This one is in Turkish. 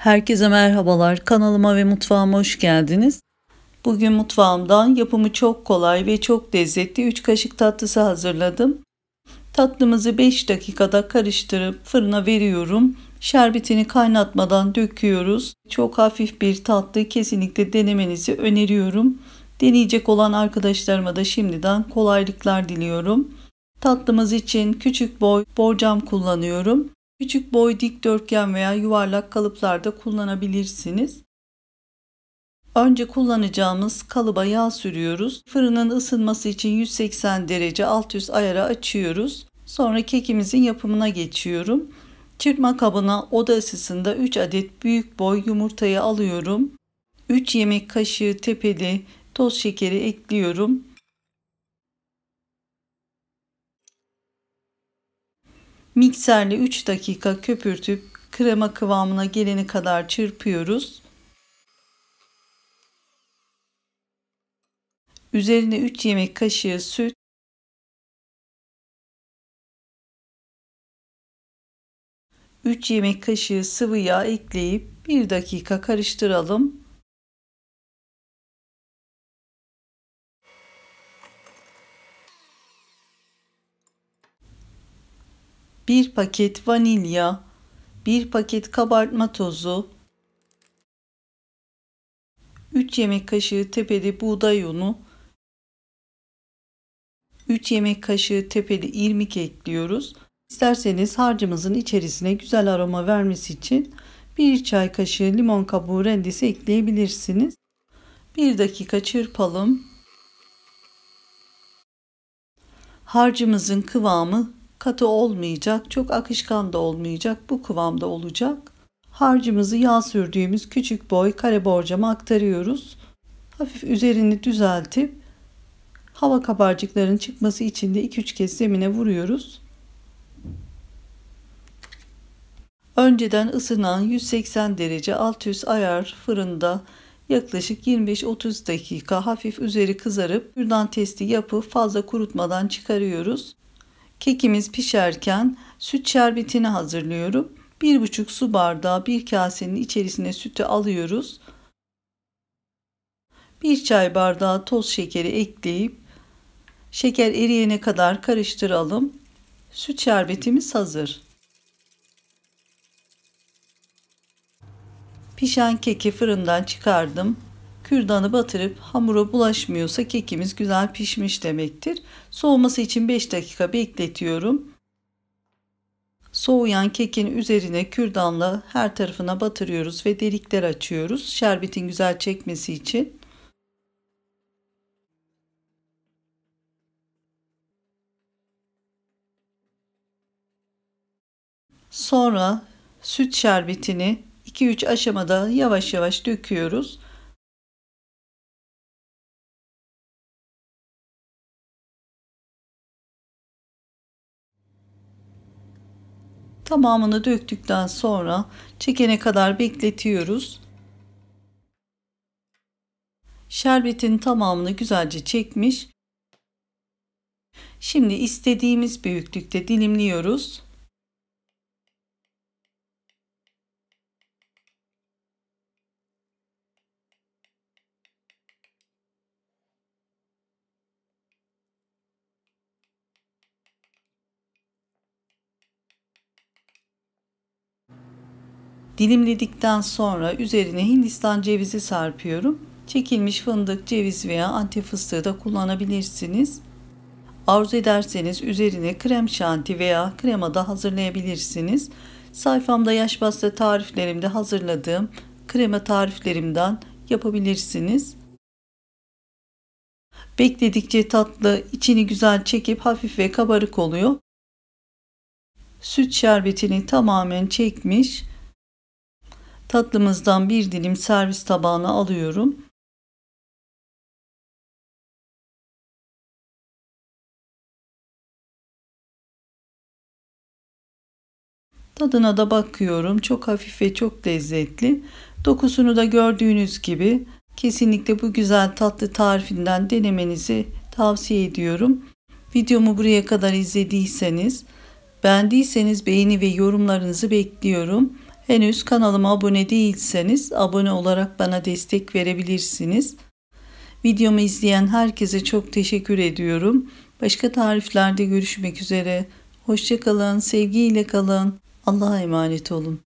Herkese merhabalar. Kanalıma ve mutfağıma hoş geldiniz. Bugün mutfağımdan yapımı çok kolay ve çok lezzetli 3 kaşık tatlısı hazırladım. Tatlımızı 5 dakikada karıştırıp fırına veriyorum. Şerbetini kaynatmadan döküyoruz. Çok hafif bir tatlı kesinlikle denemenizi öneriyorum. Deneyecek olan arkadaşlarıma da şimdiden kolaylıklar diliyorum. Tatlımız için küçük boy borcam kullanıyorum. Küçük boy dikdörtgen veya yuvarlak kalıplarda kullanabilirsiniz. Önce kullanacağımız kalıba yağ sürüyoruz. Fırının ısınması için 180 derece alt üst ayara açıyoruz. Sonra kekimizin yapımına geçiyorum. Çırpma kabına oda ısısında 3 adet büyük boy yumurtayı alıyorum. 3 yemek kaşığı tepeli toz şekeri ekliyorum. Mikserle 3 dakika köpürtüp krema kıvamına gelene kadar çırpıyoruz. Üzerine 3 yemek kaşığı süt, Üç yemek kaşığı sıvı yağ ekleyip 1 dakika karıştıralım. 1 paket vanilya, 1 paket kabartma tozu, 3 yemek kaşığı tepeli buğday unu, 3 yemek kaşığı tepeli irmik ekliyoruz. İsterseniz harcımızın içerisine güzel aroma vermesi için 1 çay kaşığı limon kabuğu rendesi ekleyebilirsiniz. 1 dakika çırpalım. Harcımızın kıvamı katı olmayacak, çok akışkan da olmayacak, bu kıvamda olacak. Harcımızı yağ sürdüğümüz küçük boy kare borcama aktarıyoruz. Hafif üzerini düzeltip hava kabarcıkların çıkması için de 2-3 kez zemine vuruyoruz. Önceden ısınan 180 derece alt üst ayar fırında yaklaşık 25-30 dakika hafif üzeri kızarıp kürdan testi yapıp fazla kurutmadan çıkarıyoruz. Kekimiz pişerken süt şerbetini hazırlıyorum. 1,5 su bardağı bir kasenin içerisine sütü alıyoruz. 1 çay bardağı toz şekeri ekleyip şeker eriyene kadar karıştıralım. Süt şerbetimiz hazır. Pişen keki fırından çıkardım. Kürdanı batırıp hamura bulaşmıyorsa kekimiz güzel pişmiş demektir. Soğuması için 5 dakika bekletiyorum. Soğuyan kekin üzerine kürdanla her tarafına batırıyoruz ve delikler açıyoruz. Şerbetin güzel çekmesi için. Sonra süt şerbetini 2-3 aşamada yavaş yavaş döküyoruz. Tamamını döktükten sonra çekene kadar bekletiyoruz. Şerbetin tamamını güzelce çekmiş. Şimdi istediğimiz büyüklükte dilimliyoruz. Dilimledikten sonra üzerine Hindistan cevizi serpiyorum. Çekilmiş fındık, ceviz veya anti fıstığı da kullanabilirsiniz. Arzu ederseniz üzerine krem şanti veya krema da hazırlayabilirsiniz. Sayfamda yaş pasta tariflerimde hazırladığım krema tariflerimden yapabilirsiniz. Bekledikçe tatlı içini güzel çekip hafif ve kabarık oluyor. Süt şerbetini tamamen çekmiş Tatlımızdan bir dilim servis tabağına alıyorum. Tadına da bakıyorum. Çok hafif ve çok lezzetli. Dokusunu da gördüğünüz gibi kesinlikle bu güzel tatlı tarifinden denemenizi tavsiye ediyorum. Videomu buraya kadar izlediyseniz, beğendiyseniz beğeni ve yorumlarınızı bekliyorum. Henüz kanalıma abone değilseniz abone olarak bana destek verebilirsiniz. Videomu izleyen herkese çok teşekkür ediyorum. Başka tariflerde görüşmek üzere. Hoşçakalın, sevgiyle kalın. Allah'a emanet olun.